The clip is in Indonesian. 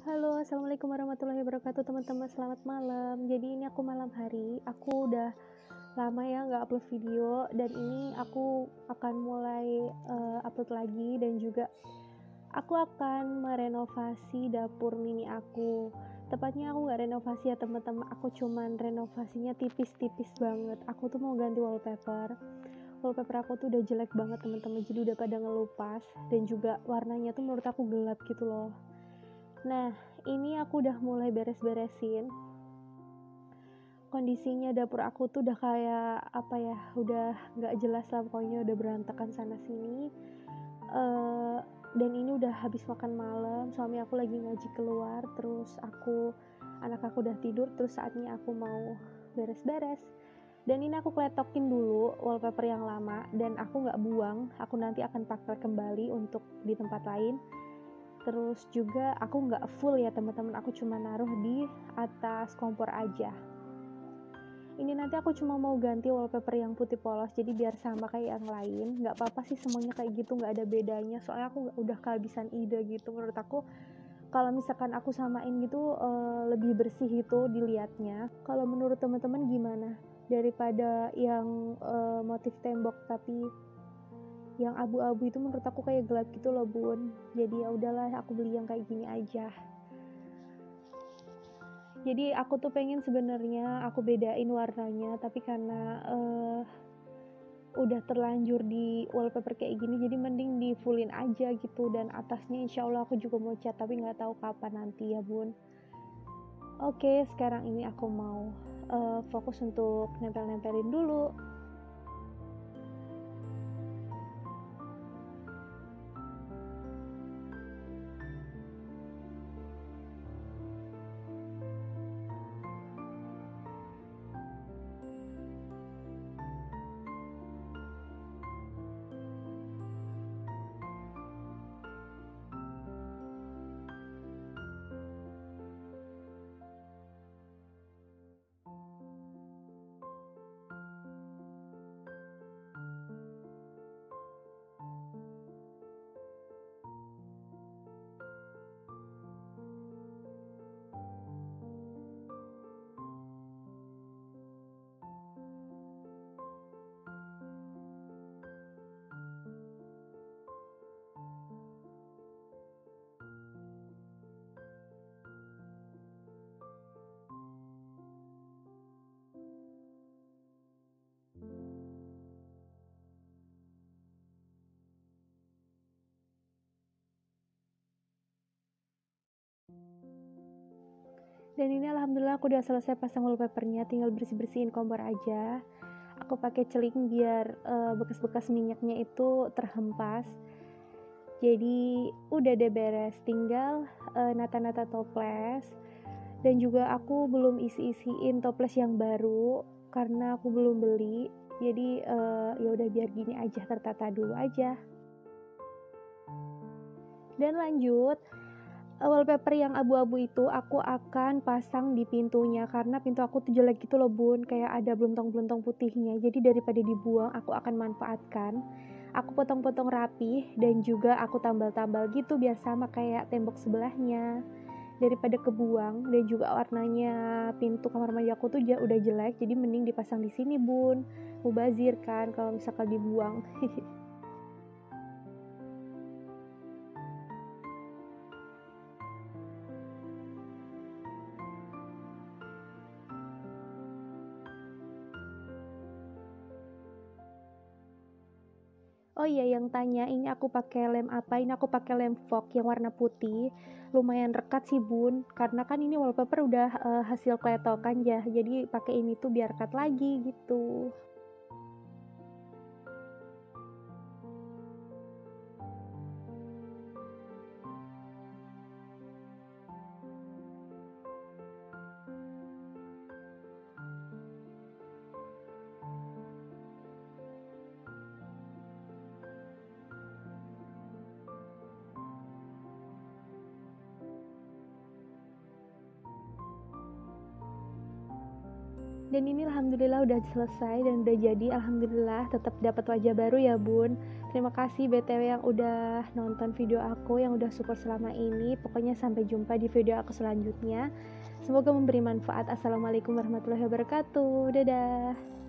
Halo, assalamualaikum warahmatullahi wabarakatuh teman-teman. Selamat malam. Jadi ini aku malam hari. Aku udah lama ya nggak upload video dan ini aku akan mulai uh, upload lagi dan juga aku akan merenovasi dapur mini aku. Tepatnya aku nggak renovasi ya teman-teman. Aku cuman renovasinya tipis-tipis banget. Aku tuh mau ganti wallpaper wallpaper aku tuh udah jelek banget teman-teman jadi udah pada ngelupas dan juga warnanya tuh menurut aku gelap gitu loh nah ini aku udah mulai beres-beresin. Kondisinya dapur aku tuh udah kayak apa ya udah nggak jelas lah pokoknya udah berantakan sana sini uh, dan ini udah habis makan malam suami aku lagi ngaji keluar terus aku anak aku udah tidur terus saatnya aku mau beres-beres. Dan ini aku kletokin dulu wallpaper yang lama dan aku nggak buang aku nanti akan pakai kembali untuk di tempat lain terus juga aku nggak full ya teman-teman. Aku cuma naruh di atas kompor aja. Ini nanti aku cuma mau ganti wallpaper yang putih polos jadi biar sama kayak yang lain. Nggak apa-apa sih semuanya kayak gitu nggak ada bedanya. Soalnya aku udah kehabisan ide gitu. Menurut aku kalau misalkan aku samain gitu uh, lebih bersih gitu dilihatnya. Kalau menurut teman-teman gimana? Daripada yang uh, motif tembok tapi yang abu-abu itu menurut aku kayak gelap gitu loh bun. Jadi ya udahlah aku beli yang kayak gini aja. Jadi aku tuh pengen sebenarnya aku bedain warnanya tapi karena uh, udah terlanjur di wallpaper kayak gini jadi mending di fullin aja gitu. Dan atasnya insya Allah aku juga mau cat tapi nggak tahu kapan nanti ya bun. Oke sekarang ini aku mau uh, fokus untuk nempel-nempelin dulu dan ini alhamdulillah aku udah selesai pasang wallpapernya tinggal bersih bersihin kompor aja. Aku pakai celing biar uh, bekas-bekas minyaknya itu terhempas. Jadi udah deh beres tinggal uh, nata-nata toples. Dan juga aku belum isi-isiin toples yang baru karena aku belum beli. Jadi uh, ya udah biar gini aja tertata dulu aja. Dan lanjut wallpaper yang abu-abu itu aku akan pasang di pintunya. Karena pintu aku tuh jelek gitu loh bun. Kayak ada beluntong-beluntong putihnya. Jadi daripada dibuang aku akan manfaatkan. Aku potong-potong rapi dan juga aku tambal-tambal gitu. Biar sama kayak tembok sebelahnya. Daripada kebuang dan juga warnanya pintu kamar mandi aku tuh udah jelek. Jadi mending dipasang di sini bun. Mubazir kan kalau misalkan dibuang Oh iya yang tanya ini aku pakai lem apa? Ini aku pakai lem fog yang warna putih. Lumayan rekat sih bun, karena kan ini wallpaper udah uh, hasil kletokan ya. Jadi pakai ini tuh biar rekat lagi gitu. Dan ini alhamdulillah udah selesai dan udah jadi alhamdulillah tetap dapat wajah baru ya bun Terima kasih BTW yang udah nonton video aku, yang udah support selama ini. Pokoknya sampai jumpa di video aku selanjutnya. Semoga memberi manfaat. Assalamualaikum warahmatullahi wabarakatuh. Dadah.